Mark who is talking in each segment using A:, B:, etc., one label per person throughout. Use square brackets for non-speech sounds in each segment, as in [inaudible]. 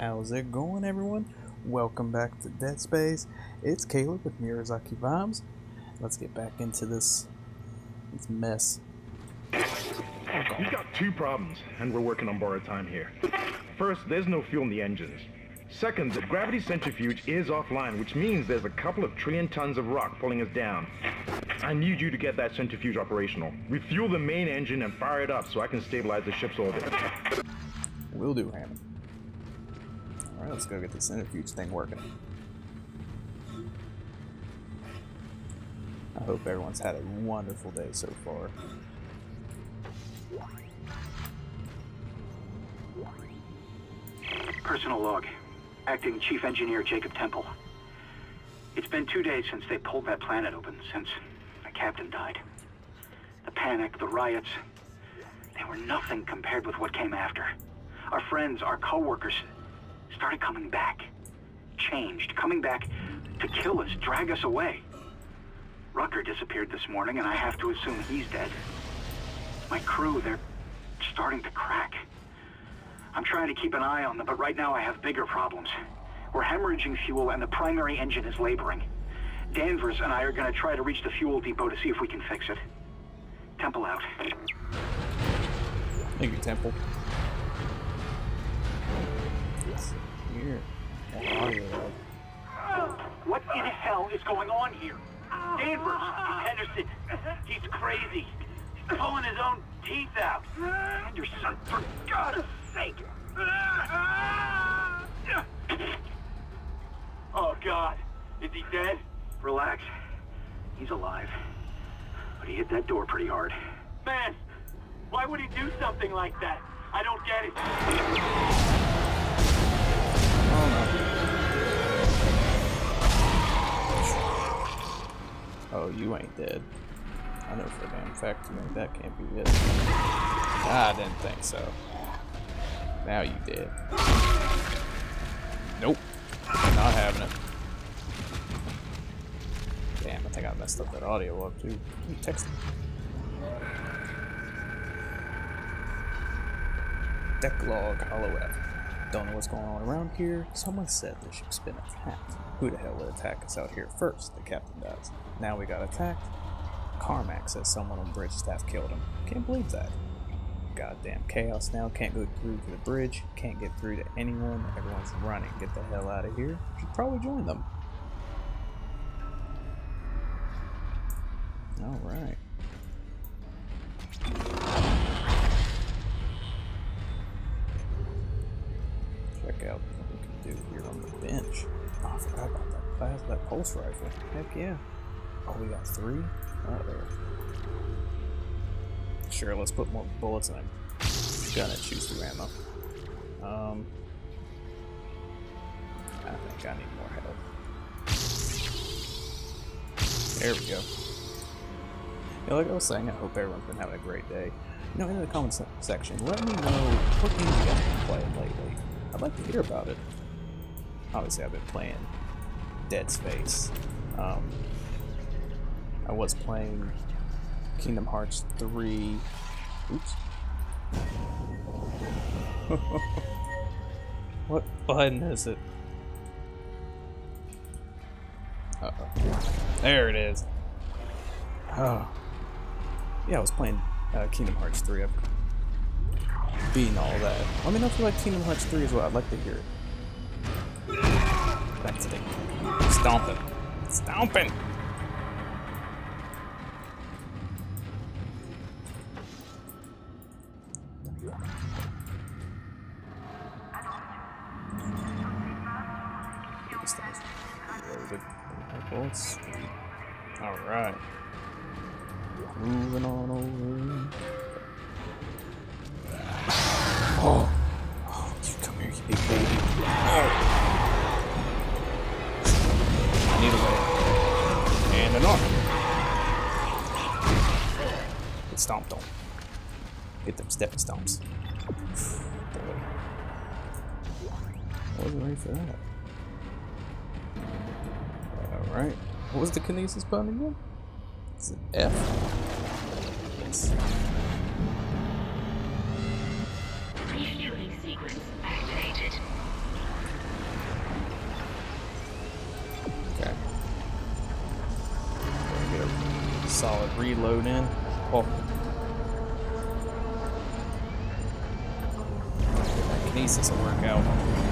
A: How's it going, everyone? Welcome back to Dead Space. It's Caleb with Murasaki Vibes. Let's get back into this, this mess.
B: We've got two problems, and we're working on borrowed time here. First, there's no fuel in the engines. Second, the gravity centrifuge is offline, which means there's a couple of trillion tons of rock pulling us down. I need you to get that centrifuge operational. Refuel the main engine and fire it up so I can stabilize the ship's orbit.
A: Will do, Hammond. Alright, let's go get this centrifuge thing working. I hope everyone's had a wonderful day so far.
C: Personal log. Acting Chief Engineer Jacob Temple. It's been two days since they pulled that planet open, since the captain died. The panic, the riots, they were nothing compared with what came after. Our friends, our co-workers, started coming back. Changed, coming back to kill us, drag us away. Rucker disappeared this morning, and I have to assume he's dead. My crew, they're starting to crack. I'm trying to keep an eye on them, but right now I have bigger problems. We're hemorrhaging fuel and the primary engine is laboring. Danvers and I are gonna try to reach the fuel depot to see if we can fix it. Temple out.
A: Thank you, Temple. Here.
C: What in hell is going on here? Danvers! Henderson! He's crazy! He's pulling his own teeth out! Henderson, for God's sake! Oh, God. Is he dead? Relax. He's alive. But he hit that door pretty hard. Man, why would he do something like that? I don't get it.
A: Oh, you ain't dead. I know for a damn fact you ain't. That can't be it. I didn't think so. Now you did. Nope. Not having it. Damn, I think I messed up that audio up too. Keep texting. Deck log, hollow F. Don't know what's going on around here. Someone said the ship's been attacked. Who the hell would attack us out here first? The captain does. Now we got attacked. Carmack says someone on bridge staff killed him. Can't believe that. Goddamn chaos now. Can't go through to the bridge. Can't get through to anyone. Everyone's running. Get the hell out of here. Should probably join them. Alright. Pulse rifle. Heck yeah. Oh, we got three? Oh, there. Sure, let's put more bullets in a gun and choose through ammo. Um, I think I need more help. There we go. Yeah, like I was saying, I hope everyone's been having a great day. You know, in the comments section, let me know what games you guys have been playing lately. I'd like to hear about it. Obviously, I've been playing Dead Space. Um, I was playing Kingdom Hearts 3. Oops. [laughs] what button is it? Uh oh. There it is. Oh. Yeah, I was playing uh, Kingdom Hearts 3. I've all that. Let me know if you like Kingdom Hearts 3 as well. I'd like to hear it. It. Stomping. Stomping! Alright. Moving on over. Oh, What was the kinesis button again? Is it F? Yes.
D: Refueling sequence activated. Okay. There we go.
A: Solid reload in. Oh. Kinesis will work out.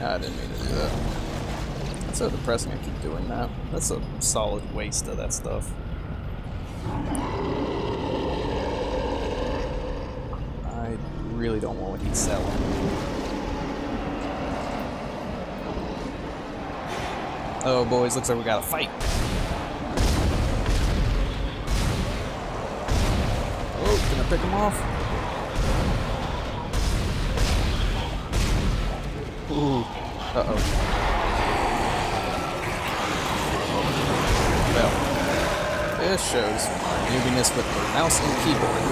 A: I didn't mean to do that. That's so depressing I keep doing that. That's a solid waste of that stuff. I really don't want what he's selling. Oh boys, looks like we got a fight. Oh, can I pick him off? Ooh. Uh-oh. Well, this shows newbiness with the mouse and keyboard.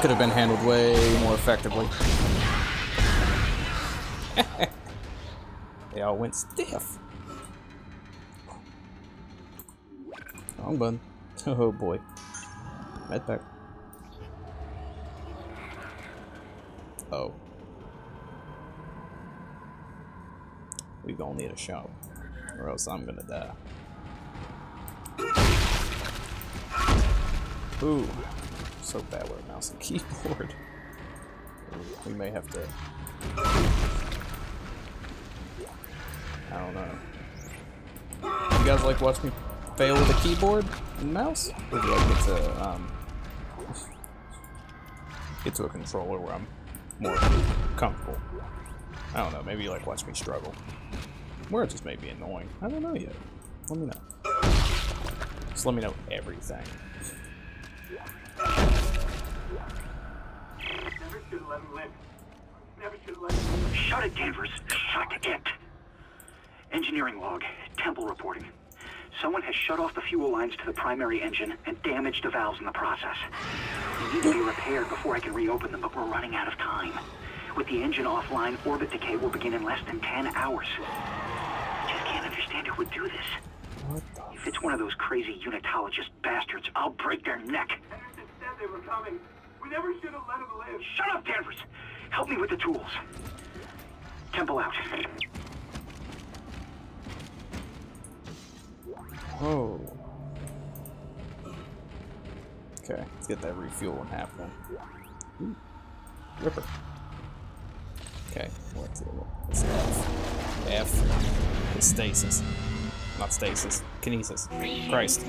A: Could have been handled way more effectively. [laughs] they all went stiff. Wrong button. [laughs] Oh boy. Medpack. Oh. We gonna need a shot, or else I'm gonna die. Ooh, so bad with a mouse and [laughs] keyboard. We may have to. I don't know. You guys like watch me fail with a keyboard and mouse? Or do you like get to um, get to a controller where I'm more comfortable? I don't know. Maybe you like watch me struggle. Or it just may be annoying. I don't know yet. Let me know. Just let me know everything.
D: Let him live. Never should let him live.
C: Shut it, Danvers. Shut it. Engineering log. Temple reporting. Someone has shut off the fuel lines to the primary engine and damaged the valves in the process. They need to be repaired before I can reopen them, but we're running out of time. With the engine offline, orbit decay will begin in less than 10 hours. I just can't understand who would do this. If it's one of those crazy unitologist bastards, I'll break their neck.
D: Henderson said they were coming. We never should have let him live.
C: Shut up, Danvers! Help me with the tools. Temple out.
A: Oh. Okay, let's get that refuel in happening. Ooh, Ripper. Okay, what's it? What's F? F is stasis. Not stasis. Kinesis. Christ.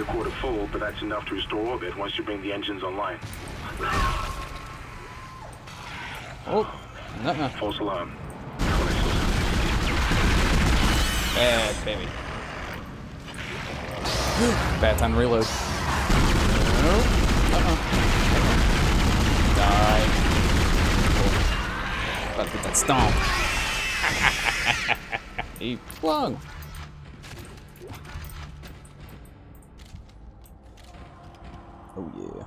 E: A quarter full, but that's enough to restore orbit once you bring the engines online.
A: Oh, nuh-uh.
E: False alarm.
A: Bad baby. Bad time to reload. Uh-uh. Die. About to get that stomp. [laughs] he flung. Oh yeah.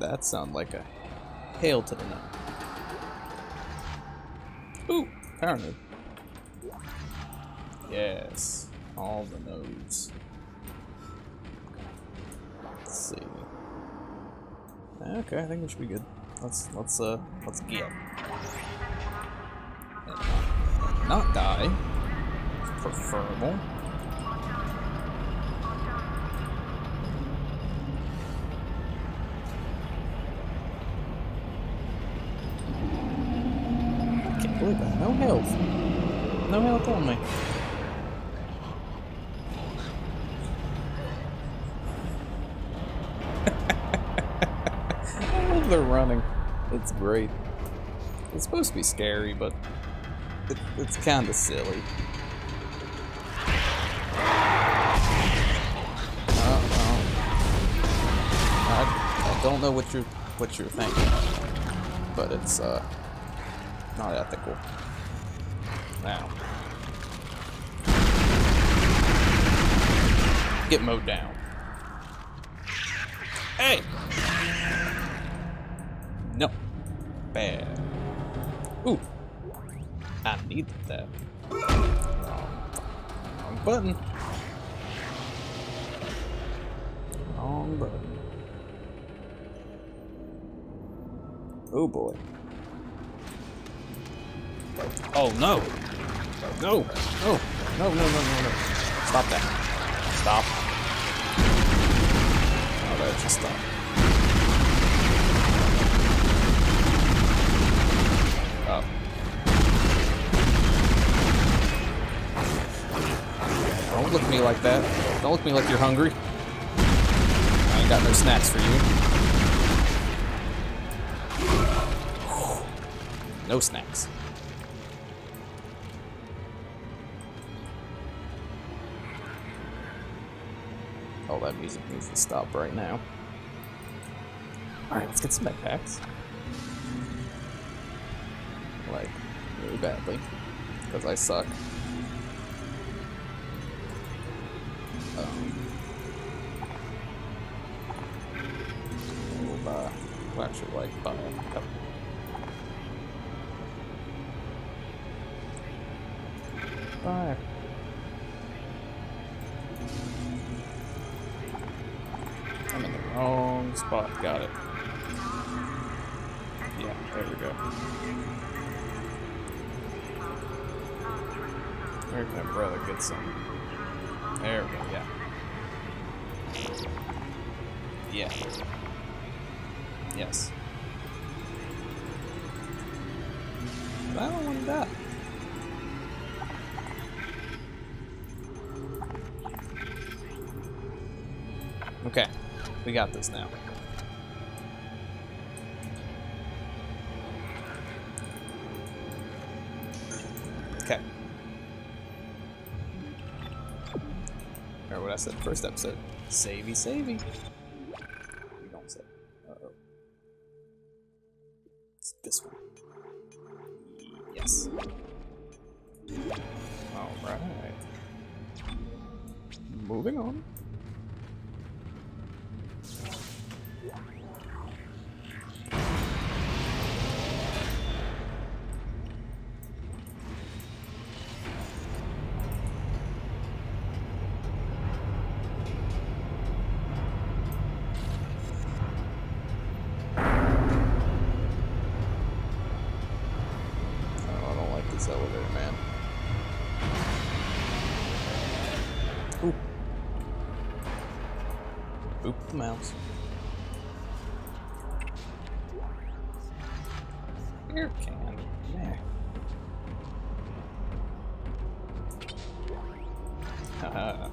A: That sound like a hail to the no. Ooh, power node. Yes, all the nodes. Let's see. Okay, I think we should be good. Let's let's uh let's get. Not, die. Preferable. no health. No health on me. [laughs] I love running. It's great. It's supposed to be scary, but it, it's kind of silly. Uh-oh. I, I don't know what you're what you're thinking, but it's uh not ethical. Now, get mowed down. Hey. No. Bad. Ooh. I need that. Wrong button. Wrong button. Oh boy. Oh no! No! No! No, no, no, no, no. Stop that. Stop. Oh, that just stopped. Like that. Don't look at me like you're hungry. I ain't got no snacks for you. No snacks. Oh, that music needs to stop right now. Alright, let's get some backpacks. Like, really badly. Because I suck. Um, we'll buy, we'll actually like buy a couple. Bye. I'm in the wrong spot. Got it. Yeah, there we go. Where can my brother get some? There we go, yeah. Yes. But I don't want die. Okay, we got this now. Okay. Remember what I said first episode? Savey, savey. Alright. Moving on. Mouse. Beer can. Haha. [laughs]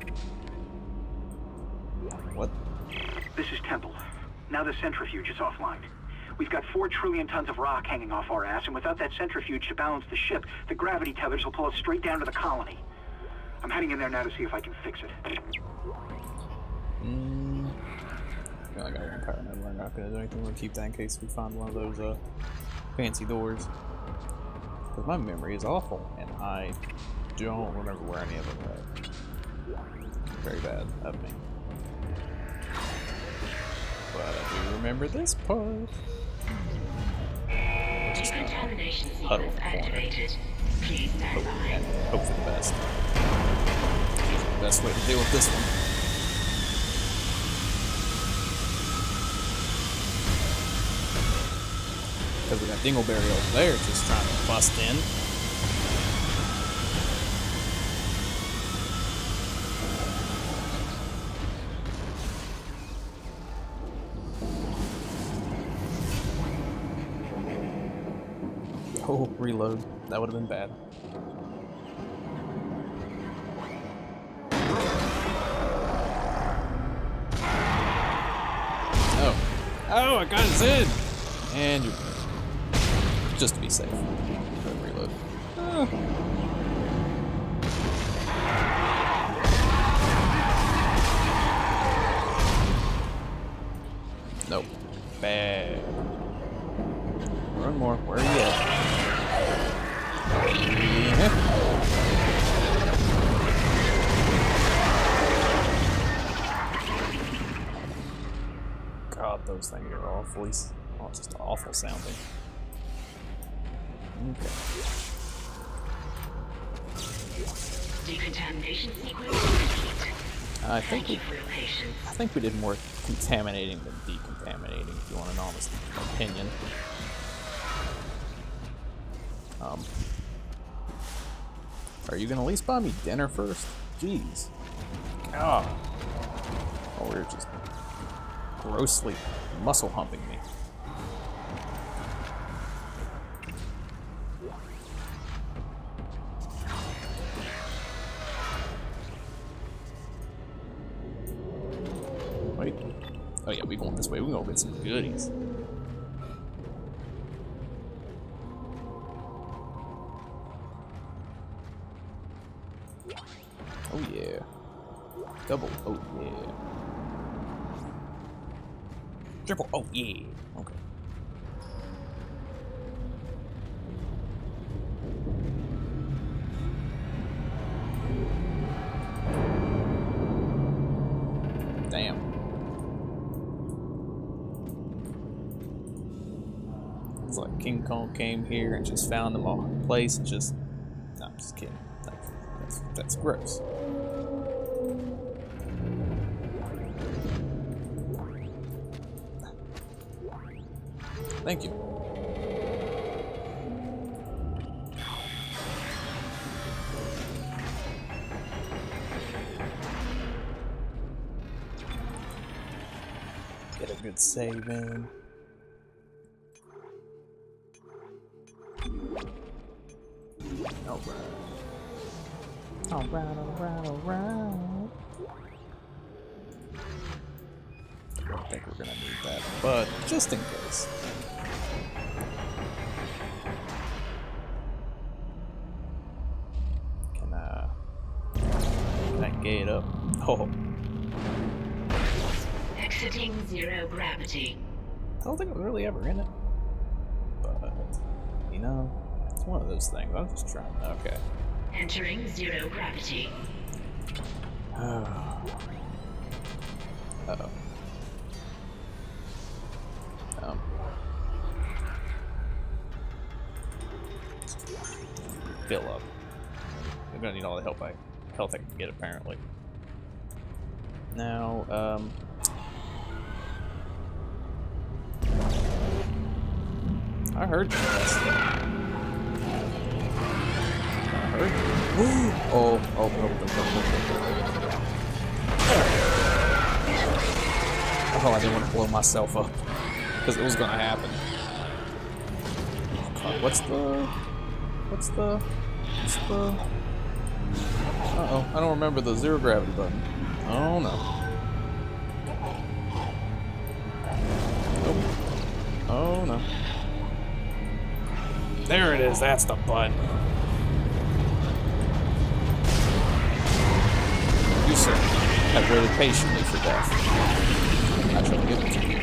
A: what?
C: This is Temple. Now the centrifuge is offline. We've got four trillion tons of rock hanging off our ass, and without that centrifuge to balance the ship, the gravity tethers will pull us straight down to the colony. I'm heading in there now to see if I can fix it.
A: Mm. I feel like I got power node. We're not gonna do anything. We'll keep that in case we find one of those uh fancy doors. Because my memory is awful, and I don't remember where any of them were. Very bad of me. But I do remember this part.
F: Decontamination sequence activated. Please stand
A: Hope,
F: by.
A: hope for the best. Best way to deal with this one. Because we got Dingleberry over there just trying to bust in. [laughs] Oh, reload. That would have been bad. Oh. Oh, I got his in! And you Just to be safe. Reload. Oh. Nope. Bad. Run more. Where are you at? Yeah. God, those things are awfully, oh, just awful sounding. Okay.
F: Decontamination sequence complete.
A: I think
F: Thank
A: we,
F: you for your patience.
A: I think we did more contaminating than decontaminating, if you want an honest opinion. Um, are you gonna at least buy me dinner first? Jeez. God. Oh, we're just grossly muscle humping me. Some goodies. Oh yeah. Double. Oh yeah. Triple. Oh yeah. Okay. King Kong came here and just found them all in place and just. No, I'm just kidding. That's, that's, that's gross. Thank you. Get a good save in. Alright. Alright, alright, alright. I don't think we're gonna need that, but just in case. Can uh I gate up? Oh,
F: Exiting zero gravity.
A: I don't think I'm really ever in it. But you know, one of those things. I'm just trying. Okay.
F: Entering zero gravity. [sighs]
A: Uh oh. Um. Fill up. I'm gonna need all the help I health I can get apparently. Now, um. I heard you. I heard you. oh, oh, oh, oh, oh, oh. Oh, I didn't want to blow myself up. Because it was going to happen. Oh, God, what's the... What's the... What's the... Uh-oh, I don't remember the zero gravity button. Oh, no. Oh, oh no. There it is, that's the button. Sir, have waited patiently for death. I try to give it to you.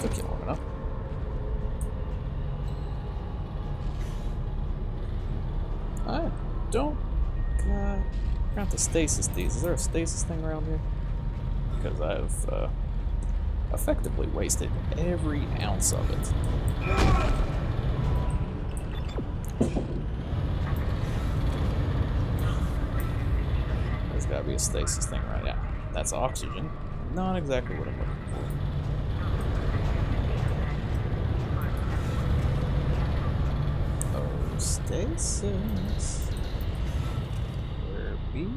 A: Took you long enough. I don't got the stasis these. Is there a stasis thing around here? Because I've uh, effectively wasted every ounce of it. There's gotta be a stasis thing right now. That's oxygen. Not exactly what I'm looking for. Oh, stasis. Where be?